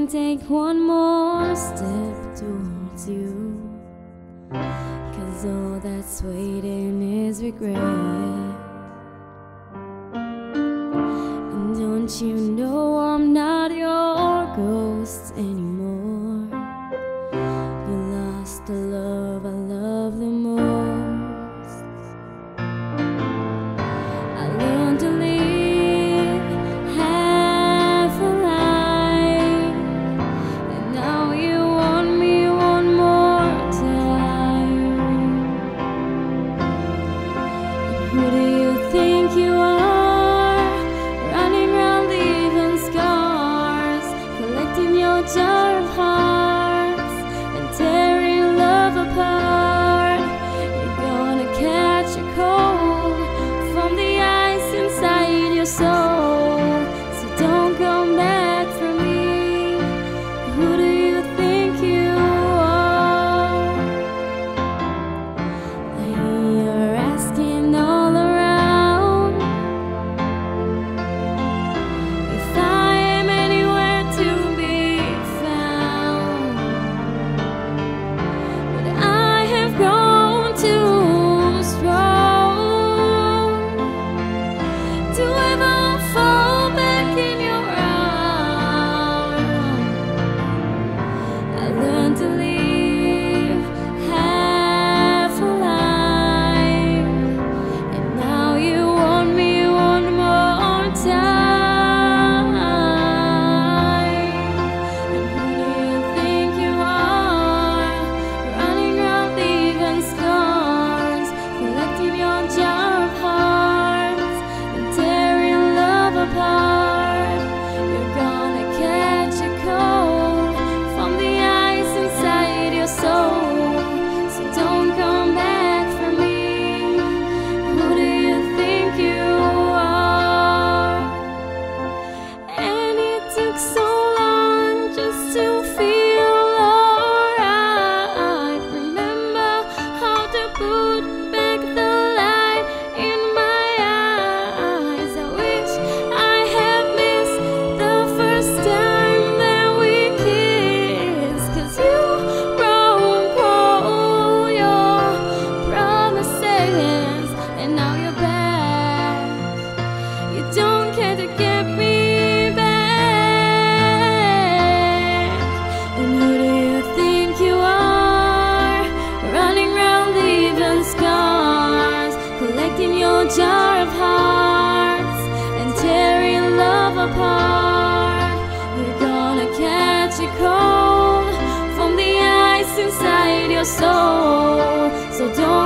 can take one more step towards you. Cause all that's waiting is regret. And don't you know? do I jar of hearts and tearing love apart. We're gonna catch a cold from the ice inside your soul. So don't.